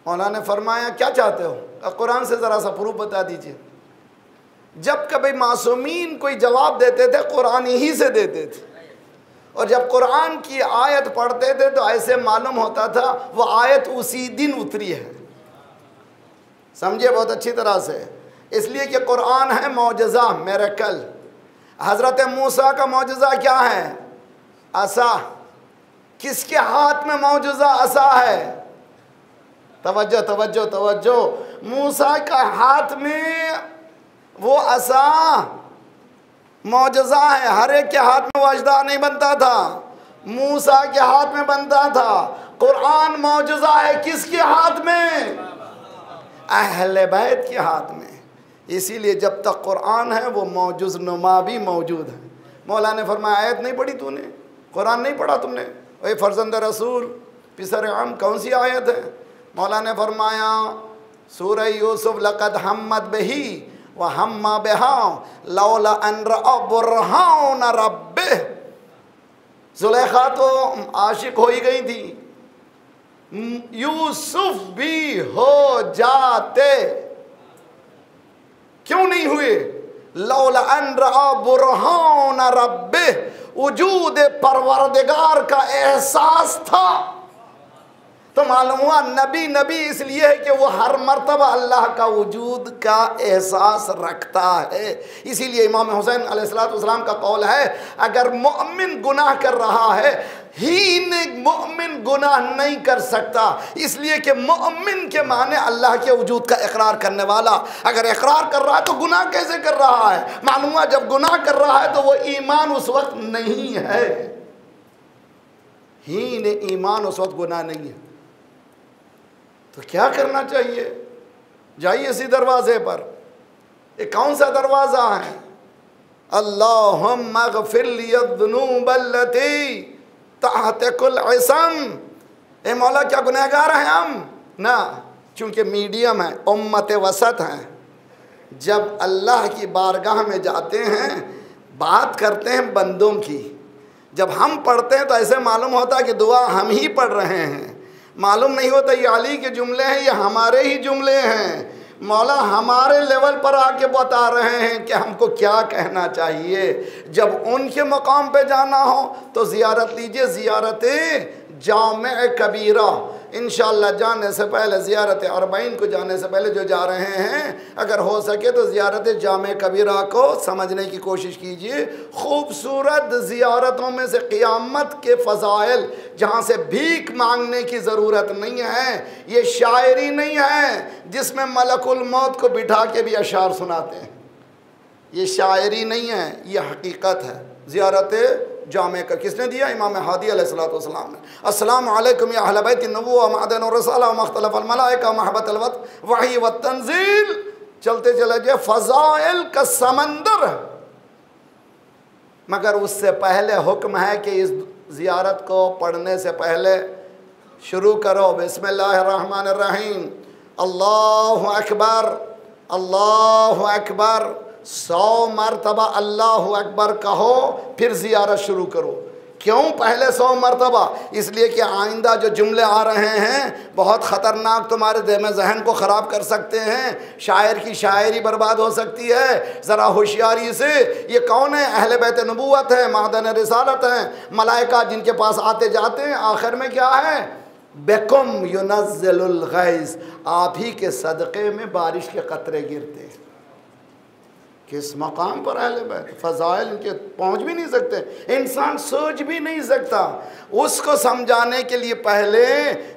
مولانا نے فرمایا، کیا چاہتے ہو؟ قرآن سے ذرا سا پروف بتا دیجیے۔ جب کبھی معصومین کوئی جواب دیتے تھے، قرآن ہی سے دیتے تھے۔ اور جب قرآن کی آیت پڑھتے تھے تو ایسے معلوم ہوتا تھا وہ آیت اسی دن اتری ہے۔ سمجھے؟ بہت اچھی طرح سے۔ اس لیے کہ قرآن ہے معجزہ میرے کل حضرت موسیٰ کا معجزہ کیا ہے؟ عصا۔ کس کے ہاتھ میں معجزہ عصا ہے؟ توجہ توجہ توجہ۔ موسیٰ کا ہاتھ میں وہ عصا۔ معجزہ ہے، ہر ایک کے ہاتھ میں وہ نہیں بنتا تھا۔ موسیٰ کے ہاتھ میں بنتا تھا۔ قرآن معجزہ ہے کس کے ہاتھ میں؟ اہل بیت کے ہاتھ میں۔ اسی لیے جب تک قرآن ہے، وہ موجز نما بھی موجود ہے۔ مولا نے فرمایا، آیت نہیں پڑھی تو نے؟ قرآن نہیں پڑھا تم نے؟ اے فرزند رسول، پسر عام، کون سی آیت ہے؟ مولا نے فرمایا، سورہ یوسف لقد حمد بہی۔ وَهَمَّ بِهَا لَوْلَا أَنْ رَأَ بُرْحَانَ رَبِّهِ۔ زلیخا تو عاشق ہوئی گئی تھی۔ یوسف بھی ہو جاتے۔ کیوں نہیں ہوئے؟ لولا ان رأ برہان ربه۔ وجود پروردگار کا احساس تھا۔ تو معلوم ہوا نبی نبی اس لیے ہے کہ وہ ہر مرتبہ اللہ کا وجود کا احساس رکھتا ہے۔ اسی لیے امام حسین علیہ السلاۃ والسلام کا قول ہے، اگر مؤمن گناہ کر رہا ہے ہی مؤمن گناہ نہیں کر سکتا۔ اس لیے کہ مؤمن کے معنی اللہ کے وجود کا اقرار کرنے والا۔ اگر اقرار کر رہا ہے تو گناہ کیسے کر رہا ہے؟ معلوم ہوا جب گناہ کر رہا ہے تو وہ ایمان اس وقت نہیں ہے۔ ہی نے ایمان اس وقت گناہ نہیں ہے۔ تو کیا کرنا چاہیے؟ جائیے اسی دروازے پر۔ یہ کون سا دروازہ ہے؟ اللہم اغفر لی الذنوب اللتی تحت کل عصم اے مولا، کیا گنہگار ہیں ہم؟ نہ، چونکہ میڈیم ہے، امت وسط ہیں۔ جب اللہ کی بارگاہ میں جاتے ہیں، بات کرتے ہیں بندوں کی۔ جب ہم پڑھتے ہیں تو ایسے معلوم ہوتا ہے کہ دعا ہم ہی پڑھ رہے ہیں۔ معلوم نہیں ہوتا یہ علی کے جملے ہیں یہ ہمارے ہی جملے ہیں۔ مولا ہمارے لیول پر آ کے بتا رہے ہیں کہ ہم کو کیا کہنا چاہیے۔ جب ان کے مقام پہ جانا ہو تو زیارت لیجیے، زیارت جامع کبیرہ۔ انشاءاللہ جانے سے پہلے زیارت اربعین کو جانے سے پہلے جو جا رہے ہیں، اگر ہو سکے تو زیارت جامع کبیرہ کو سمجھنے کی کوشش کیجیے۔ خوبصورت زیارتوں میں سے قیامت کے فضائل، جہاں سے بھیک مانگنے کی ضرورت نہیں ہے، یہ شاعری نہیں ہے جس میں ملک الموت کو بٹھا کے بھی اشعار سناتے ہیں۔ یہ شاعری نہیں ہے، یہ حقیقت ہے۔ زیارت جامع کا کس نے دیا؟ امام حادی علیہ السلام نے۔ السلام علیکم یا اہل بیت النبو و معدن و رسالہ و مختلف الملائکہ، محبت الوت، وحی و تنزیل چلتے چلے جائے فضائل کا سمندر۔ مگر اس سے پہلے حکم ہے کہ اس زیارت کو پڑھنے سے پہلے شروع کرو۔ بسم اللہ الرحمن الرحیم۔ اللہ اکبر اللہ اکبر۔ سو مرتبہ اللہ اکبر کہو، پھر زیارت شروع کرو۔ کیوں پہلے سو مرتبہ؟ اس لیے کہ آئندہ جو جملے آ رہے ہیں، بہت خطرناک تمہارے ذہن کو خراب کر سکتے ہیں۔ شاعر کی شاعری برباد ہو سکتی ہے۔ ذرا ہوشیاری سے، یہ کون ہے؟ اہل بیت نبوت ہے معدن رسالت ہیں۔ ملائکہ جن کے پاس آتے جاتے ہیں، آخر میں کیا ہے؟ بیکم یونزل الغیز آپ ہی کے صدقے میں بارش کے قطرے گرتے ہیں۔ کس مقام پر اہل بیت؟ فضائل ان کے پہنچ بھی نہیں سکتے، انسان سوچ بھی نہیں سکتا۔ اس کو سمجھانے کے لیے پہلے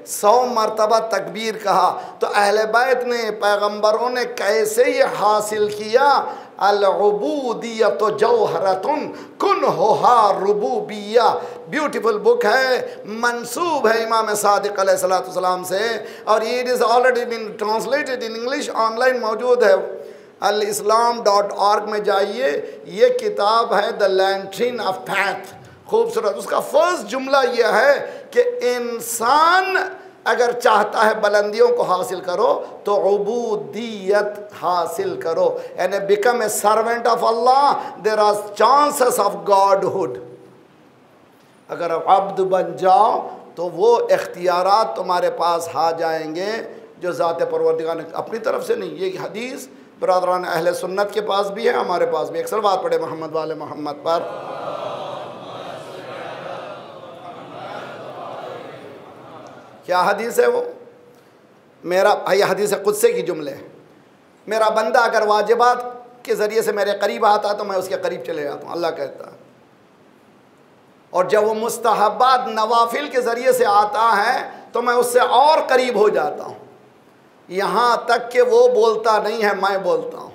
سو مرتبہ تکبیر کہا۔ تو اہل بیت نے، پیغمبروں نے کیسے یہ حاصل کیا؟ العبودیت جوہرتن، کن ہوہا ربوبیہ۔ بیوٹیفل بک ہے منصوب ہے امام صادق علیہ السلام سے۔ اور یہ is already been translated in English online موجود ہے۔ الاسلام ڈاٹ آرگ میں جائیے۔ یہ کتاب ہے دا لینٹرین آف فیتھ خوبصورت۔ اس کا فرسٹ جملہ یہ ہے کہ انسان اگر چاہتا ہے بلندیوں کو حاصل کرو، تو عبودیت حاصل کرو۔ یعنی become a servant of Allah there are chances of godhood اگر عبد بن جاؤ، تو وہ اختیارات تمہارے پاس آ جائیں گے جو ذات پروردگار نے اپنی طرف سے نہیں، یہ حدیث برادران اہل سنت کے پاس بھی ہے ہمارے پاس بھی اکثر بات پڑھے محمد والے محمد پر۔ کیا حدیث ہے وہ؟ میرا، یہ حدیث قدسے کی جملے۔ میرا بندہ اگر واجبات کے ذریعے سے میرے قریب آتا تو میں اس کے قریب چلے جاتا ہوں، اللہ کہتا۔ ہے اور جب وہ مستحبات نوافل کے ذریعے سے آتا ہے تو میں اس سے اور قریب ہو جاتا ہوں۔ یہاں تک کہ وہ بولتا نہیں ہے میں بولتا ہوں۔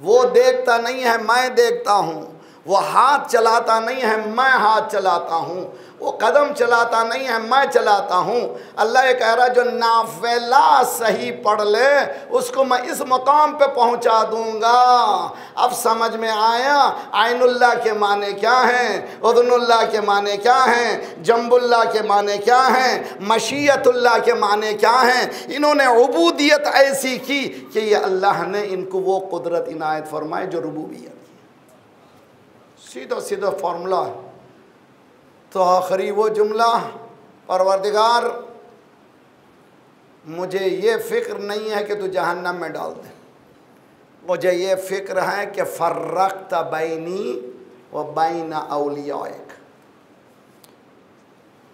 وہ دیکھتا نہیں ہے میں دیکھتا ہوں۔ وہ ہاتھ چلاتا نہیں ہے، میں ہاتھ چلاتا ہوں۔ وہ قدم چلاتا نہیں ہے، میں چلاتا ہوں۔ اللہ یہ کہہ رہا ہے، جو نافلہ صحیح پڑھ لے، اس کو میں اس مقام پہ پہنچا دوں گا۔ اب سمجھ میں آیا آئین اللہ کے معنی کیا ہیں؟ ادن اللہ کے معنی کیا ہیں؟ جنب اللہ کے معنی کیا ہیں؟ مشیت اللہ کے معنی کیا ہیں؟ انہوں نے عبودیت ایسی کی کہ یہ اللہ نے ان کو وہ قدرت عنایت فرمائے جو ربوبیت سیدھا سیدھا فارمولہ ہے۔ تو آخری وہ جملہ، پروردگار، مجھے یہ فکر نہیں ہے کہ تو جہنم میں ڈال دے۔ مجھے یہ فکر ہے کہ فرقت بینی و بین اولیائک۔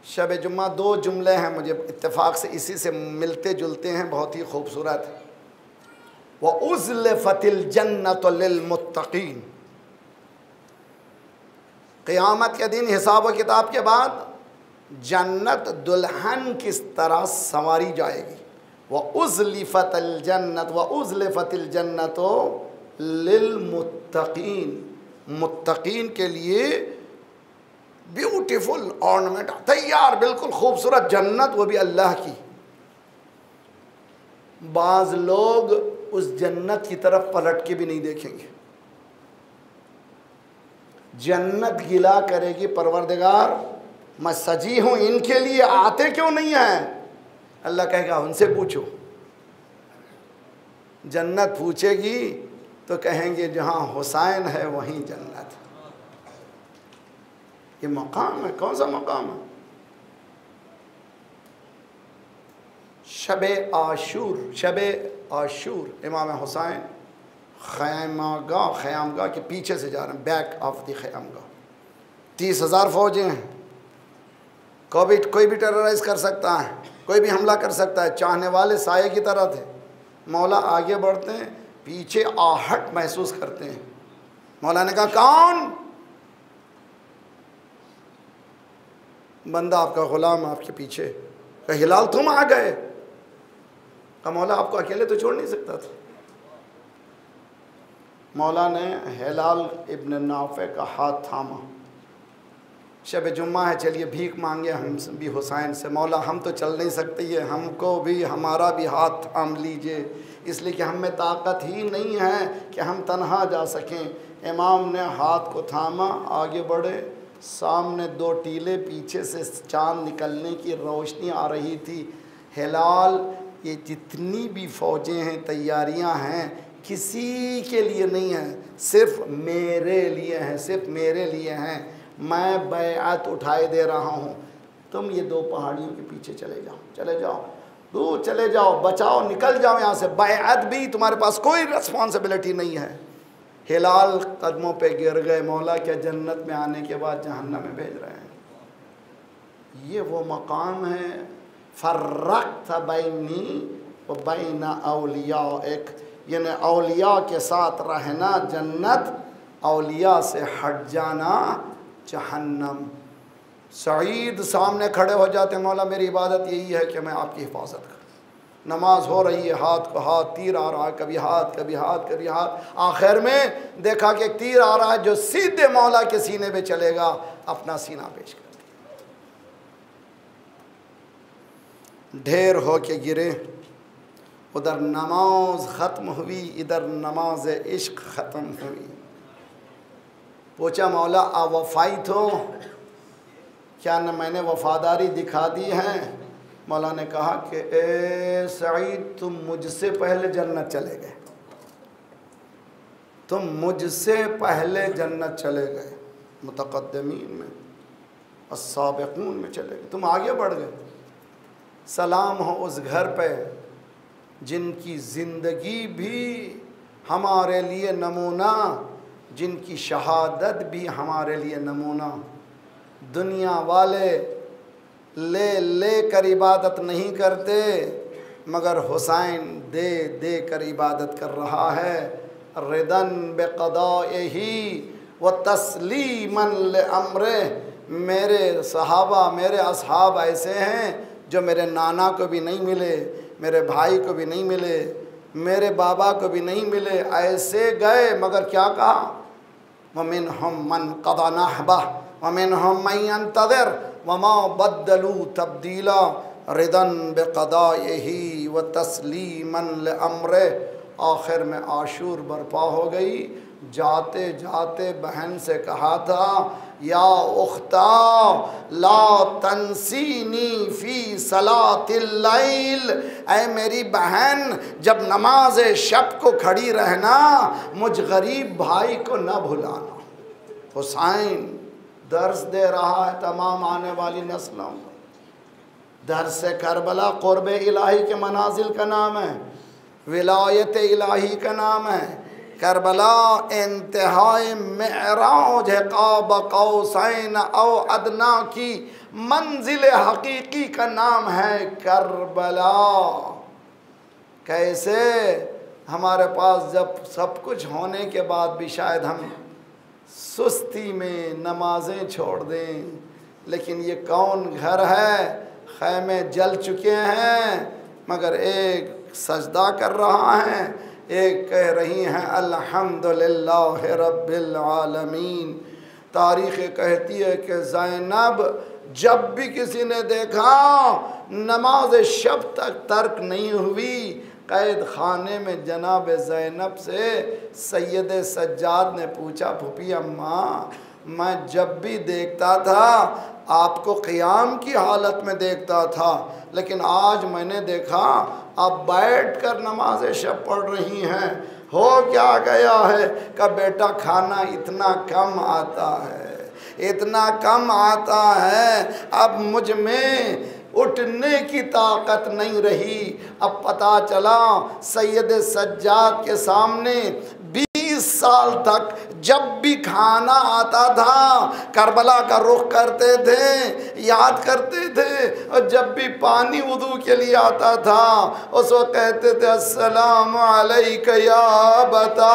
شب جمعہ دو جملے ہیں، مجھے اتفاق سے اسی سے ملتے جلتے ہیں، بہت ہی خوبصورت۔ وہ ازل فتل جنت للمتقین قیامت کے دن حساب و کتاب کے بعد جنت دلہن کس طرح سنواری جائے گی؟ وہ ازلی فت الجنت و ازل الجنت و للمتقین متقین کے لیے بیوٹیفل آرنمنٹ تیار، بالکل خوبصورت جنت، وہ بھی اللہ کی۔ بعض لوگ اس جنت کی طرف پلٹ کے بھی نہیں دیکھیں گے۔ جنت گلا کرے گی پروردگار۔ میں سجی ہوں ان کے لیے، آتے کیوں نہیں ہیں؟ اللہ کہے گا، ان سے پوچھو۔ جنت پوچھے گی تو کہیں گے، جہاں حسین ہے وہیں جنت۔ یہ مقام ہے۔ کون سا مقام ہے؟ شب آشور شب آشور، امام حسین۔ خیمہ گاہ خیام گاہ کے پیچھے سے جا رہے ہیں بیک آف دی خیام گاہ تیس ہزار فوجیں ہیں۔ کوئی بھی کوئی بھی ٹیررائز کر سکتا ہے، کوئی بھی حملہ کر سکتا ہے۔ چاہنے والے سائے کی طرح تھے۔ مولا آگے بڑھتے ہیں، پیچھے آہٹ محسوس کرتے ہیں۔ مولا نے کہا، کون؟ بندہ آپ کا غلام آپ کے پیچھے کہ ہلال، تم آ گئے؟ کہ مولا، آپ کو اکیلے تو چھوڑ نہیں سکتا تھا؟ مولا نے ہلال ابن نافع کا ہاتھ تھاما۔ شب جمعہ ہے، چلیے بھیک مانگے ہم بھی حسین سے۔ مولا، ہم تو چل نہیں سکتے یہ، ہم کو بھی، ہمارا بھی ہاتھ تھام لیجیے۔ اس لیے کہ ہم میں طاقت ہی نہیں ہے کہ ہم تنہا جا سکیں۔ امام نے ہاتھ کو تھاما، آگے بڑھے۔ سامنے دو ٹیلے پیچھے سے چاند نکلنے کی روشنی آ رہی تھی۔ ہلال یہ جتنی بھی فوجیں ہیں، تیاریاں ہیں کسی کے لیے نہیں ہیں صرف میرے لیے ہیں، صرف میرے لیے ہیں۔ میں بیعت اٹھائے دے رہا ہوں۔ تم یہ دو پہاڑیوں کے پیچھے چلے جاؤ چلے جاؤ۔ دور چلے جاؤ، بچاؤ، نکل جاؤ یہاں سے۔ بیعت بھی تمہارے پاس کوئی رسپانسبلٹی نہیں ہے۔ ہلال قدموں پہ گر گئے۔ مولا کیا جنت میں آنے کے بعد جہنم میں بھیج رہے ہیں؟ یہ وہ مقام ہے۔ فرقت بینی و بین اولیاء، ایک یعنی اولیاء کے ساتھ رہنا جنت، اولیاء سے ہٹ جانا جہنم۔ سعید سامنے کھڑے ہو جاتے ہیں، مولا میری عبادت یہی ہے کہ میں آپ کی حفاظت کروں۔ نماز ہو رہی ہے، ہاتھ کو ہاتھ تیر آ رہا ہے، کبھی ہاتھ کبھی ہاتھ کبھی ہاتھ۔ آخر میں دیکھا کہ ایک تیر آ رہا ہے جو سیدھے مولا کے سینے پہ چلے گا، اپنا سینہ پیش کر دیا ڈھیر ہو کے گرے۔ ادھر نماز ختم ہوئی، ادھر نماز عشق ختم ہوئی۔ پوچھا مولا آ وفائی تو؟ کیا نہ میں نے وفاداری دکھا دی ہے؟ مولا نے کہا کہ، اے سعید، تم مجھ سے پہلے جنت چلے گئے۔ تم مجھ سے پہلے جنت چلے گئے۔ متقدمین میں، السابقون میں چلے گئے۔ تم آگے بڑھ گئے۔ سلام ہو اس گھر پہ۔ جن کی زندگی بھی ہمارے لیے نمونہ، جن کی شہادت بھی ہمارے لیے نمونہ۔ دنیا والے لے لے کر عبادت نہیں کرتے، مگر حسین دے دے کر عبادت کر رہا ہے۔ ردن بے و تسلیمن لمر میرے صحابہ، میرے اصحاب ایسے ہیں جو میرے نانا کو بھی نہیں ملے۔ میرے بھائی کو بھی نہیں ملے، میرے بابا کو بھی نہیں ملے، ایسے گئے، مگر کیا کہا؟ ومن ہم من قدا نحبہ ومن ہم من ينتظر، وما بدلو تبدیلا ردن بقضائہی و تسلیمن لعمر آخر میں عاشور برپا ہو گئی، جاتے جاتے بہن سے کہا تھا یا اختا لا تنسینی فی صلاة اللیل اے میری بہن، جب نماز شب کو کھڑی رہنا، مجھ غریب بھائی کو نہ بھلانا۔ حسین، درس دے رہا ہے تمام آنے والی نسلوں کو۔ درس کربلا قرب الہی کے منازل کا نام ہے۔ ولایت الہی کا نام ہے۔ کربلا انتہائی معراج ہے قاب قوسین او ادنا کی منزل حقیقی کا نام ہے کربلا۔ کیسے؟ ہمارے پاس جب سب کچھ ہونے کے بعد بھی شاید ہم سستی میں نمازیں چھوڑ دیں، لیکن یہ کون گھر ہے؟ خیمے جل چکے ہیں، مگر ایک سجدہ کر رہا ہے۔ ایک کہہ رہی ہیں الحمد للہ رب العالمین۔ تاریخ کہتی ہے کہ زینب جب بھی کسی نے دیکھا، نماز شب تک ترک نہیں ہوئی۔ قید خانے میں جناب زینب سے سید سجاد نے پوچھا، پھوپھی اماں، میں جب بھی دیکھتا تھا، آپ کو قیام کی حالت میں دیکھتا تھا، لیکن آج میں نے دیکھا آپ بیٹھ کر نماز شب پڑھ رہی ہیں۔ ہو کیا گیا ہے کہ بیٹا کھانا اتنا کم آتا ہے، اتنا کم آتا ہے۔ اب مجھ میں اٹھنے کی طاقت نہیں رہی۔ اب پتا چلا سید سجاد کے سامنے سال تک جب بھی کھانا آتا تھا، کربلا کا رخ کرتے تھے، یاد کرتے تھے، اور جب بھی پانی وضو کے لیے آتا تھا، اس وقت کہتے تھے، السلام علیکہ یا بتا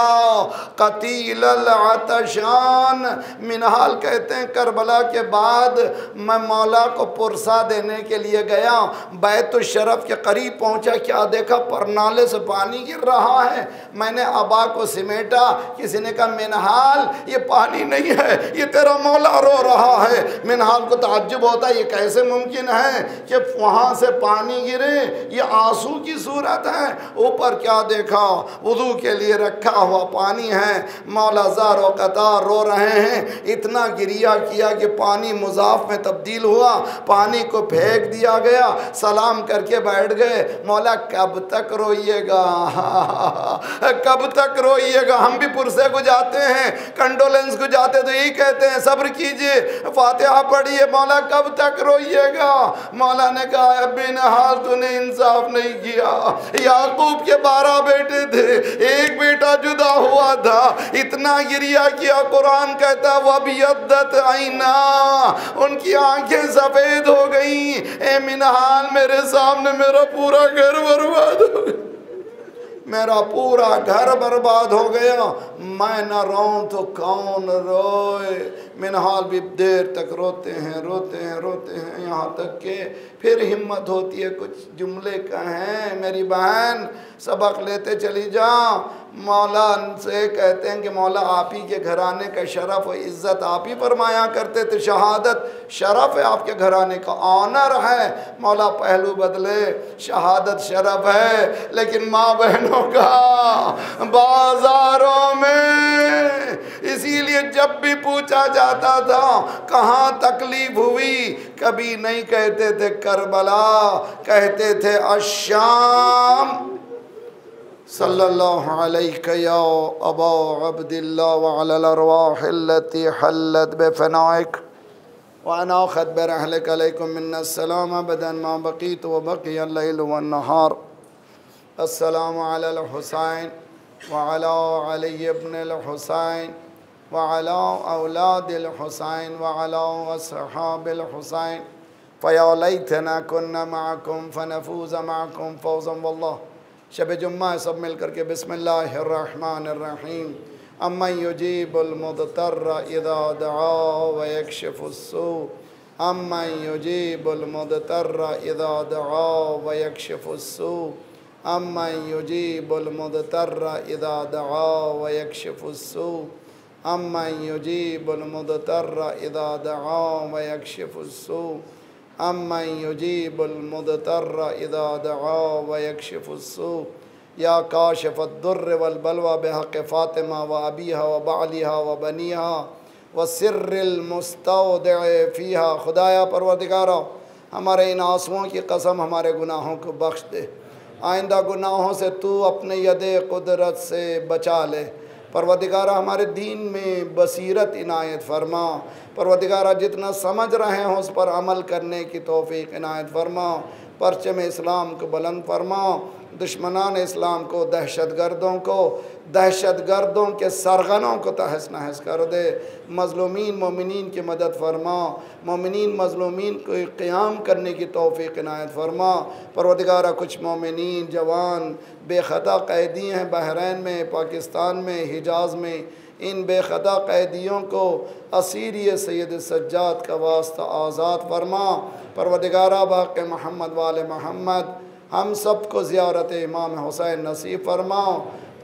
قتیل العطشان منحال کہتے ہیں، کربلا کے بعد میں مولا کو پرسا دینے کے لیے گیا۔ بیت الشرف کے قریب پہنچا، کیا دیکھا؟ پرنالے سے پانی گر رہا ہے۔ میں نے ابا کو سمیٹا کسی نے کہا منحال، یہ پانی نہیں ہے، یہ تیرا مولا رو رہا ہے۔ منحال کو تعجب ہوتا ہے، یہ کیسے ممکن ہے کہ وہاں سے پانی گرے؟ یہ آنسو کی صورت ہے۔ اوپر کیا دیکھا؟ وضو کے لیے رکھا ہوا پانی ہے۔ مولا زار و قطار رو رہے ہیں۔ اتنا گریا کیا کہ پانی مضاف میں تبدیل ہوا۔ پانی کو پھینک دیا گیا۔ سلام کر کے بیٹھ گئے۔ مولا، کب تک روئیے گا؟ کب تک روئیے گا؟ ہم بھی پرسے کو جاتے ہیں کنڈولنس کو جاتے تو یہی کہتے ہیں، صبر کیجیے، فاتحہ پڑھیے مولا کب تک روئیے گا؟ مولا نے کہا ابی نحال تو نے انصاف نہیں کیا۔ یعقوب کے بارہ بیٹے تھے، ایک بیٹا جدا ہوا تھا۔ اتنا گریا کیا قرآن کہتا وَبْيَدَّتْ عَيْنَا۔ ان کی آنکھیں سفید ہو گئیں۔ اے منحال میرے سامنے میرا پورا گھر برباد ہو گیا۔ میرا پورا گھر برباد ہو گیا۔ میں نہ روں تو کون روئے؟ منحال بھی دیر تک روتے ہیں روتے ہیں روتے ہیں۔ یہاں تک کہ پھر ہمت ہوتی ہے، کچھ جملے کہیں میری بہن، سبق لیتے چلی جا مولا سے کہتے ہیں کہ مولا آپ ہی کے گھرانے کا شرف و عزت آپ ہی فرمایا کرتے تھے۔ شہادت شرف ہے آپ کے گھرانے کا، آنر ہے۔ مولا پہلو بدلے، شہادت شرف ہے۔ لیکن ماں بہنوں کا، بازاروں میں جب بھی پوچھا جاتا تھا کہاں تکلیف ہوئی، کبھی نہیں کہتے تھے کربلا، کہتے تھے الشام۔ صلی اللہ علیہ یا ابا عبد اللہ وعلى الارواح التي حلت بفنائك واناخت برحلك عليكم من السلام ابدا ما بقيت وبقي الليل والنهار السلام على الحسين وعلى علي بن الحسين وعلى أولاد الحسين وعلى أصحاب الحسين. فيا ليتنا كنا معكم فنفوز معكم فوزا والله. شب جمعہ سب مل کر کے بسم اللہ الرحمن الرحیم. امن یجیب المضطر اذا دعا ویکشف السوء. امن یجیب المضطر اذا دعا ویکشف السوء. امن یجیب المضطر اذا دعا ویکشف السوء. امن یجیب المضطر اذا دعا ویکشف السوء امن یجیب المضطر اذا دعا ویکشف السوء یا کاشف الدر والبلوى بحق فاطمہ و ابیہا و بعلیہا و بنیہا و سر المستودع فیہا خدایا پروردگارہ ہمارے ان آنسوؤں کی قسم ہمارے گناہوں کو بخش دے۔ آئندہ گناہوں سے تو اپنے ید قدرت سے بچا لے۔ پروردگارہ ہمارے دین میں بصیرت عنایت فرما۔ پروردگارہ، جتنا سمجھ رہے ہوں، اس پر عمل کرنے کی توفیق عنایت فرما۔ پرچم اسلام کو بلند فرما۔ دشمنان اسلام کو دہشت گردوں کو دہشت گردوں کے سرغنوں کو تحس نحس کر دے۔ مظلومین، مومنین کی مدد فرما۔ مومنین، مظلومین کو قیام کرنے کی توفیق عنایت فرما۔ پروردگارہ، کچھ مومنین جوان بے خطا قیدی ہیں بحرین میں، پاکستان میں، حجاز میں۔ ان بے خطا قیدیوں کو اسیری سید سجاد کا واسطہ آزاد فرما۔ پروردگارہ، باق محمد، وال محمد، ہم سب کو زیارت امام حسین نصیب فرما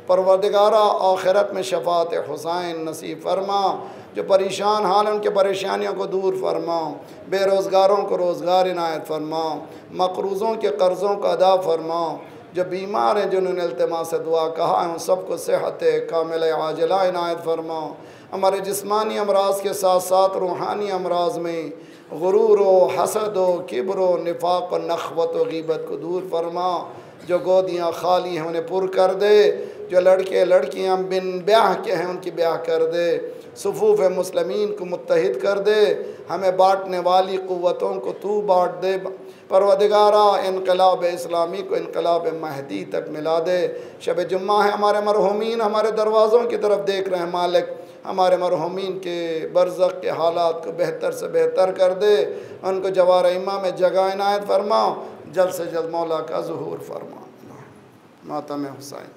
پروردگارہ آخرت میں شفاعت حسین نصیب فرما، جو پریشان حال ان کے پریشانیوں کو دور فرما، بے روزگاروں کو روزگار عنایت فرما، مقروضوں کے قرضوں کا ادا فرما، جو بیمار ہیں جنہوں نے التما سے دعا کہا ہے، ان سب کو صحت کامل عاجلہ عنایت فرما۔ ہمارے جسمانی امراض کے ساتھ ساتھ روحانی امراض میں غرور و حسد و کبر و نفاق و نخوت و غیبت کو دور فرما۔ جو گودیاں خالی ہیں، انہیں پر کر دے۔ جو لڑکے لڑکیاں بن بیاہ کے ہیں، ان کی بیاہ کر دے۔ صفوف مسلمین کو متحد کر دے۔ ہمیں بانٹنے والی قوتوں کو تو بانٹ دے۔ پروردگارہ، انقلاب اسلامی کو انقلاب مہدی تک ملا دے۔ شب جمعہ ہے ہمارے مرحومین، ہمارے دروازوں کی طرف دیکھ رہے ہیں مالک۔ ہمارے مرحومین کے برزق کے حالات کو بہتر سے بہتر کر دے۔ ان کو جوار امہ میں جگہ عنایت فرما جلد سے جلد مولا کا ظہور فرما ماتم حسین۔